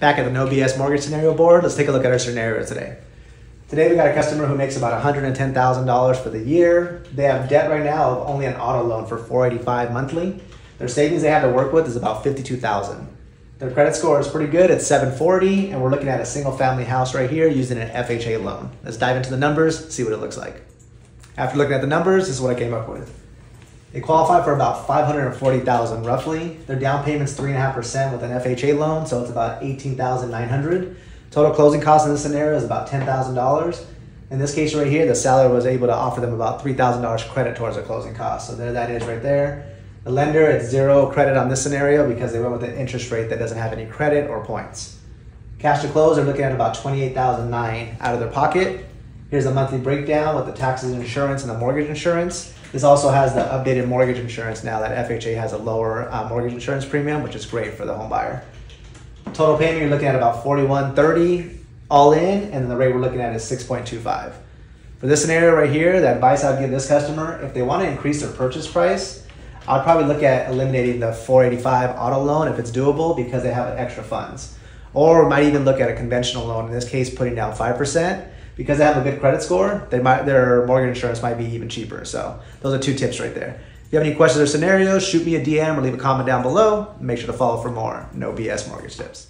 Back at the No BS mortgage scenario board, let's take a look at our scenario today. Today we got a customer who makes about $110,000 for the year. They have debt right now of only an auto loan for 485 monthly. Their savings they have to work with is about 52,000. Their credit score is pretty good. at 740, and we're looking at a single family house right here using an FHA loan. Let's dive into the numbers, see what it looks like. After looking at the numbers, this is what I came up with. They qualify for about 540,000 roughly. Their down payment's 3.5% with an FHA loan, so it's about 18,900. Total closing cost in this scenario is about $10,000. In this case right here, the seller was able to offer them about $3,000 credit towards their closing costs. So there that is right there. The lender, it's zero credit on this scenario because they went with an interest rate that doesn't have any credit or points. Cash to close, they're looking at about 28009 out of their pocket. Here's a monthly breakdown with the taxes and insurance and the mortgage insurance. This also has the updated mortgage insurance now that FHA has a lower uh, mortgage insurance premium, which is great for the home buyer. Total payment, you're looking at about 4130 all in, and then the rate we're looking at is 6.25. For this scenario right here, the advice I'd give this customer, if they want to increase their purchase price, I'd probably look at eliminating the 485 auto loan if it's doable because they have extra funds. Or might even look at a conventional loan, in this case, putting down 5%. Because they have a good credit score, they might, their mortgage insurance might be even cheaper. So those are two tips right there. If you have any questions or scenarios, shoot me a DM or leave a comment down below. Make sure to follow for more No BS Mortgage Tips.